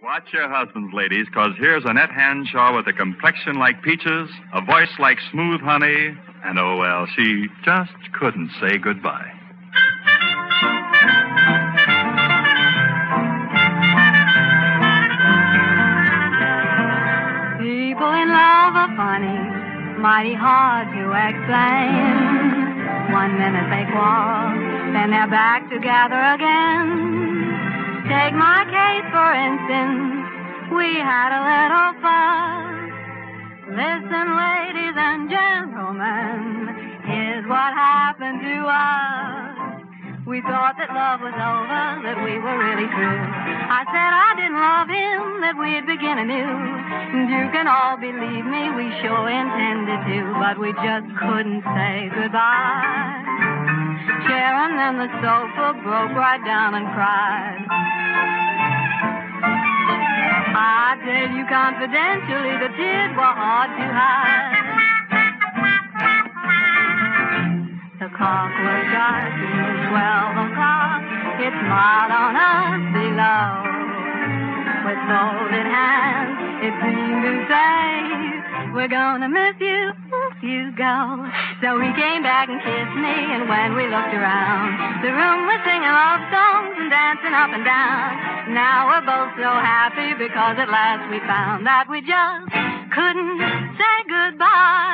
Watch your husbands, ladies, because here's Annette Hanshaw with a complexion like peaches, a voice like smooth honey, and oh, well, she just couldn't say goodbye. People in love are funny, mighty hard to explain. One minute they quarrel, then they're back together again. For instance. We had a little fuss. Listen, ladies and gentlemen, here's what happened to us. We thought that love was over, that we were really through. I said I didn't love him, that we'd begin anew. And you can all believe me, we sure intended to, but we just couldn't say goodbye. Sharon and the sofa broke right down and cried. Tell you confidentially, the tears were hard to hide. The clock was striking twelve o'clock. It smiled on us below. With folded hands, it seemed to say, We're gonna miss you you go. So he came back and kissed me, and when we looked around, the room was singing dancing up and down. Now we're both so happy because at last we found that we just couldn't say goodbye.